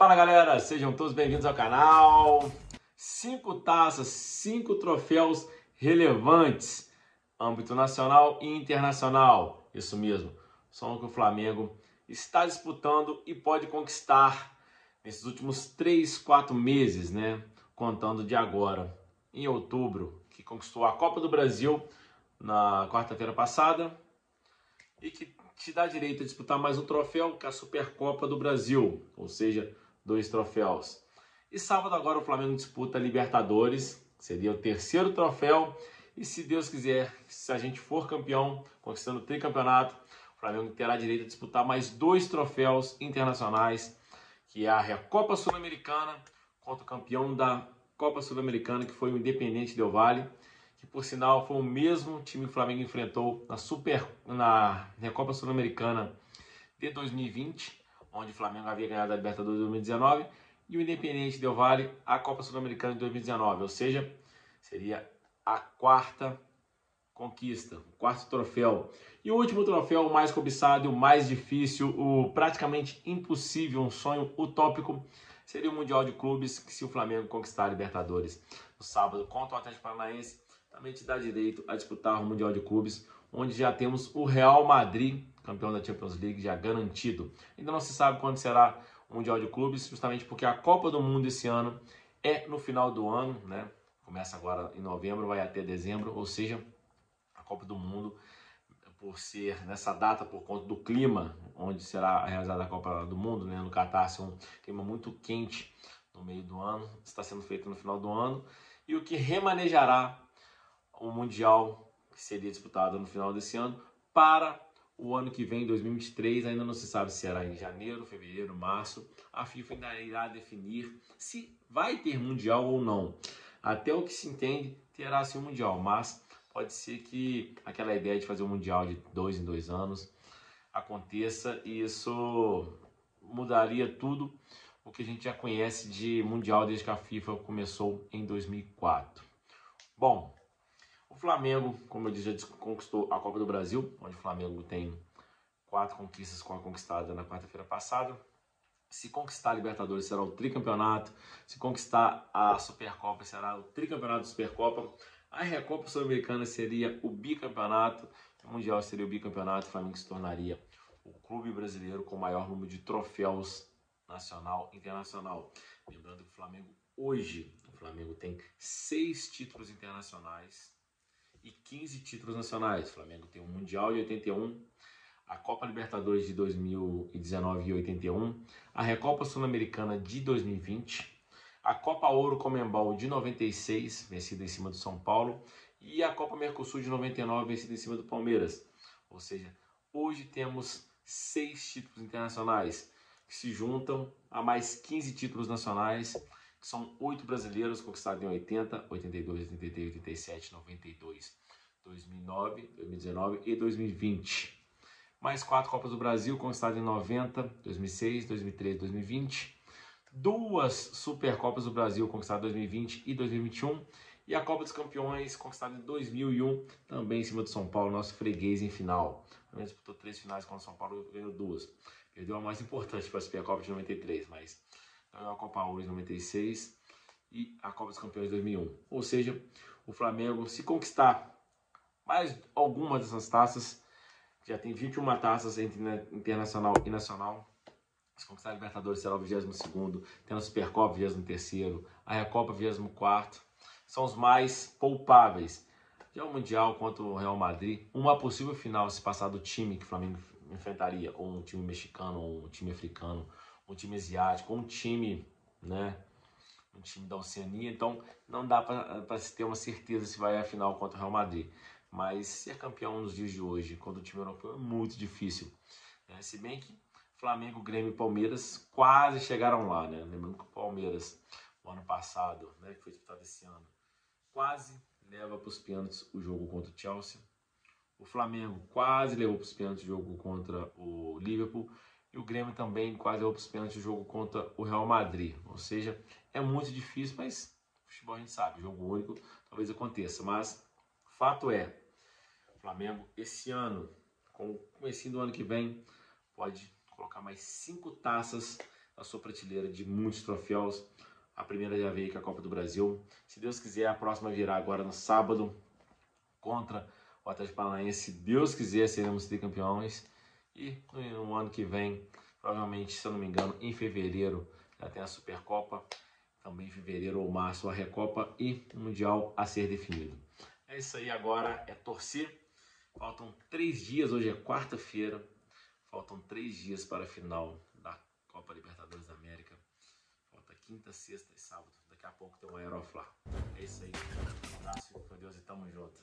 Fala galera, sejam todos bem-vindos ao canal. Cinco taças, cinco troféus relevantes, âmbito nacional e internacional. Isso mesmo, são o que o Flamengo está disputando e pode conquistar nesses últimos três, quatro meses, né? Contando de agora, em outubro, que conquistou a Copa do Brasil na quarta-feira passada e que te dá direito a disputar mais um troféu, que é a Supercopa do Brasil, ou seja, dois troféus. E sábado agora o Flamengo disputa Libertadores, seria o terceiro troféu. E se Deus quiser, se a gente for campeão, conquistando o tricampeonato, o Flamengo terá direito a disputar mais dois troféus internacionais, que é a Recopa Sul-Americana contra o campeão da Copa Sul-Americana, que foi o Independente Del Valle, que por sinal foi o mesmo time que o Flamengo enfrentou na Super na Recopa Sul-Americana de 2020 onde o Flamengo havia ganhado a Libertadores de 2019, e o Independente Del Vale a Copa Sul-Americana de 2019, ou seja, seria a quarta conquista, o quarto troféu. E o último troféu, o mais cobiçado, o mais difícil, o praticamente impossível, um sonho utópico, seria o Mundial de Clubes, que se o Flamengo conquistar a Libertadores no sábado contra o Atlético Paranaense, também te dá direito a disputar o Mundial de Clubes, onde já temos o Real Madrid campeão da Champions League já garantido. Ainda não se sabe quando será o Mundial de Clubes, justamente porque a Copa do Mundo esse ano é no final do ano, né? Começa agora em novembro, vai até dezembro, ou seja, a Copa do Mundo, por ser nessa data, por conta do clima, onde será realizada a Copa do Mundo, né? No Catar, ser um clima muito quente no meio do ano, está sendo feito no final do ano, e o que remanejará o Mundial que seria disputado no final desse ano para o ano que vem, 2023, ainda não se sabe se será em janeiro, fevereiro, março. A FIFA ainda irá definir se vai ter mundial ou não. Até o que se entende, terá sim um mundial, mas pode ser que aquela ideia de fazer um mundial de dois em dois anos aconteça e isso mudaria tudo o que a gente já conhece de mundial desde que a FIFA começou em 2004. Bom, o Flamengo, como eu disse, já conquistou a Copa do Brasil, onde o Flamengo tem quatro conquistas com a conquistada na quarta-feira passada. Se conquistar a Libertadores será o tricampeonato. Se conquistar a Supercopa será o tricampeonato da Supercopa. A Recopa Sul-Americana seria o bicampeonato. O Mundial seria o bicampeonato. O Flamengo se tornaria o clube brasileiro com o maior número de troféus nacional e internacional. Lembrando que o Flamengo hoje, o Flamengo tem seis títulos internacionais e 15 títulos nacionais. O Flamengo tem o Mundial de 81, a Copa Libertadores de 2019 e 81, a Recopa Sul-Americana de 2020, a Copa Ouro Comembol de 96, vencida em cima do São Paulo, e a Copa Mercosul de 99, vencida em cima do Palmeiras. Ou seja, hoje temos seis títulos internacionais que se juntam a mais 15 títulos nacionais são oito brasileiros conquistados em 80, 82, 83, 87, 92, 2009, 2019 e 2020. Mais quatro Copas do Brasil conquistadas em 90, 2006, 2013, 2020. Duas Supercopas do Brasil conquistadas em 2020 e 2021. E a Copa dos Campeões conquistada em 2001, também em cima do São Paulo, nosso freguês em final. Também disputou três finais com o São Paulo ganhou duas. Perdeu a mais importante para a Copa de 93, mas ganhou a Copa Ouro em 96 e a Copa dos Campeões de 2001. Ou seja, o Flamengo, se conquistar mais alguma dessas taças, já tem 21 taças entre internacional e nacional. Se conquistar a Libertadores será o 22º, tendo a Supercopa 23º, a Recopa 24º. São os mais poupáveis. Já o Mundial contra o Real Madrid, uma possível final se passar do time que o Flamengo enfrentaria, ou um time mexicano, ou um time africano, um time asiático, um time, né, um time da Oceania, então não dá para se ter uma certeza se vai à final contra o Real Madrid. Mas ser campeão nos dias de hoje, quando o time europeu, é muito difícil. Né? Se bem que Flamengo, Grêmio e Palmeiras quase chegaram lá, né? Lembrando que o Palmeiras, o ano passado, né, que foi disputado esse ano, quase leva para os pênaltis o jogo contra o Chelsea. O Flamengo quase levou para os pênaltis o jogo contra o Liverpool. E o Grêmio também quase levou para os o jogo contra o Real Madrid. Ou seja, é muito difícil, mas futebol a gente sabe, jogo único talvez aconteça. Mas fato é, o Flamengo esse ano, com o começo do ano que vem, pode colocar mais cinco taças a sua prateleira de muitos troféus. A primeira já veio com a Copa do Brasil. Se Deus quiser, a próxima virá agora no sábado contra o Atlético Paranaense. Se Deus quiser, seremos tricampeões. E no ano que vem, provavelmente, se eu não me engano, em fevereiro já tem a Supercopa. Também em fevereiro ou março a Recopa e o Mundial a ser definido. É isso aí agora, é torcer. Faltam três dias, hoje é quarta-feira. Faltam três dias para a final da Copa Libertadores da América. Falta quinta, sexta e sábado. Daqui a pouco tem um Aeroflá. É isso aí. Um abraço, fico com Deus e tamo junto.